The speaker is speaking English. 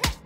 Hey.